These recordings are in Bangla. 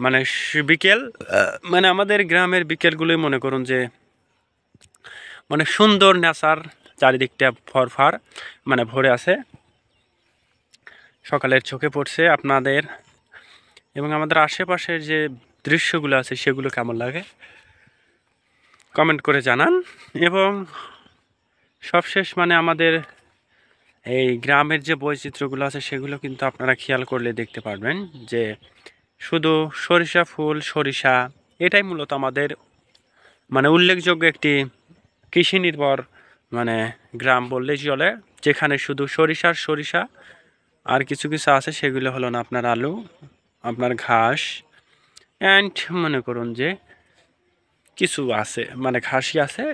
মানে বিকেল মানে আমাদের গ্রামের বিকেলগুলোই মনে করুন যে মানে সুন্দর নেচার চারিদিকটা ফরফার মানে ভরে আছে। সকালের চোখে পড়ছে আপনাদের এবং আমাদের আশেপাশের যে দৃশ্যগুলো আছে সেগুলো কেমন লাগে? কমেন্ট করে জানান এবং সবশেষ মানে আমাদের এই গ্রামের যে বৈচিত্র্যগুলো আছে সেগুলো কিন্তু আপনারা খেয়াল করলে দেখতে পারবেন যে শুধু সরিষা ফুল, সরিষা, এটাই মূলত আমাদের মানে উল্লেখযোগ্য একটি কৃষি নির্ভর মানে গ্রাম বললেই চলে, যেখানে শুধু সরিষার সরিষা আর কিছু কিছু আছে, সেগুলো হলো না আপনার আলু, আপনার ঘাস অ্যান্ড মনে করুন যে কিছু আছে মানে ঘাসই আছে,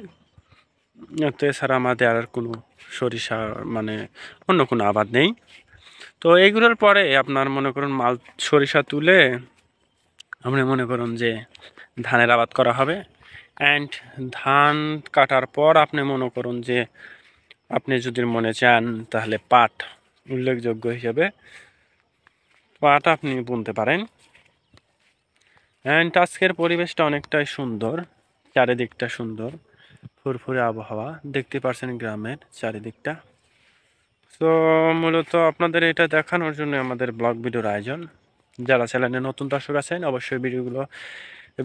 তো এছাড়া আমাদের আর কোনো সরিষা মানে অন্য কোনো আবাদ নেই। তো এইগুলোর পরে আপনার মনে করুন মাল সরিষা তুলে আপনি মনে করুন যে ধানের আবাদ করা হবে। অ্যান্ড ধান কাটার পর আপনি মনে করুন যে আপনি যদি মনে চান তাহলে পাট উল্লেখযোগ্য হিসেবে পাট আপনি বুনতে পারেন। অ্যান্ড আজকের পরিবেশটা অনেকটাই সুন্দর, চারিদিকটা সুন্দর, ফুরফুরে আবহাওয়া, দেখতে পারছেন গ্রামের চারিদিকটা। তো মূলত আপনাদের এটা দেখানোর জন্য আমাদের ব্লগ ভিডিওর আয়োজন। যারা চ্যানেলে নতুন দর্শক আছেন, অবশ্যই ভিডিওগুলো,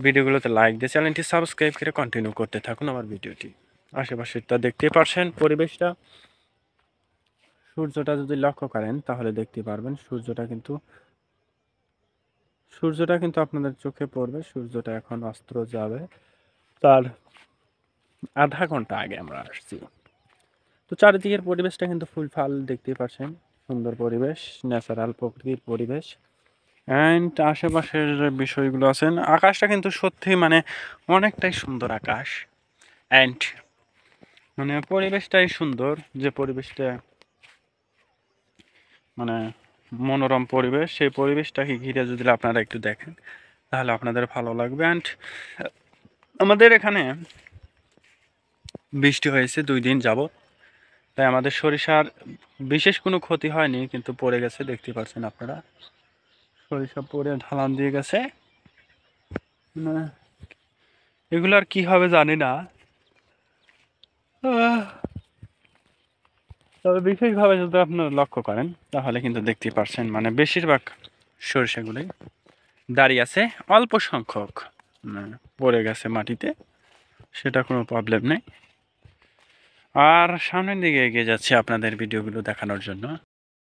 ভিডিওগুলোতে লাইক দিয়ে চ্যানেলটি সাবস্ক্রাইব করে কন্টিনিউ করতে থাকুন আমার ভিডিওটি। আশেপাশেরটা দেখতে পারছেন, পরিবেশটা। সূর্যটা যদি লক্ষ্য করেন, তাহলে দেখতে পারবেন সূর্যটা কিন্তু সূর্যটা কিন্তু আপনাদের চোখে পড়বে, সূর্যটা এখন অস্ত্র যাবে। তার আধা ঘণ্টা আগে আমরা আসছি। তো চারিদিকের পরিবেশটা কিন্তু ফুল ফাল দেখতেই পাচ্ছেন সুন্দর পরিবেশ, ন্যাচারাল প্রকৃতির পরিবেশ। অ্যান্ড আশেপাশের বিষয়গুলো আছেন, আকাশটা কিন্তু সত্যি মানে অনেকটাই সুন্দর আকাশ। অ্যান্ড মানে পরিবেশটাই সুন্দর, যে পরিবেশটা মানে মনোরম পরিবেশ, সেই পরিবেশটাকে ঘিরে যদি আপনারা একটু দেখেন, তাহলে আপনাদের ভালো লাগবে। অ্যান্ড আমাদের এখানে বৃষ্টি হয়েছে দুই দিন যাবত তাই আমাদের সরিষার বিশেষ কোনো ক্ষতি হয়নি, কিন্তু পড়ে গেছে, দেখতে পাচ্ছেন আপনারা। সরিষা পড়ে ঢালান দিয়ে গেছে। এগুলো আর কি হবে জানি না। তবে বিশেষভাবে যদি আপনারা লক্ষ্য করেন, তাহলে কিন্তু দেখতে পাচ্ছেন মানে বেশিরভাগ সরিষাগুলোই দাঁড়িয়ে আছে, অল্প সংখ্যক। পড়ে গেছে মাটিতে, সেটা কোনো প্রবলেম নেই। আর সামনের দিকে এগিয়ে যাচ্ছি আপনাদের ভিডিওগুলো দেখানোর জন্য।